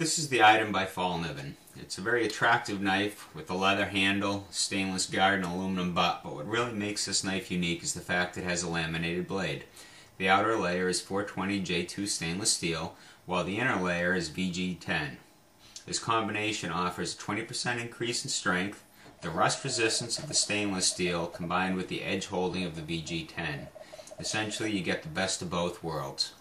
This is the Idun by Fallkniven. It's a very attractive knife with a leather handle, stainless guard, and aluminum butt, but what really makes this knife unique is the fact it has a laminated blade. The outer layer is 420 J2 stainless steel, while the inner layer is VG10. This combination offers a 20% increase in strength, the rust resistance of the stainless steel combined with the edge holding of the VG10. Essentially, you get the best of both worlds.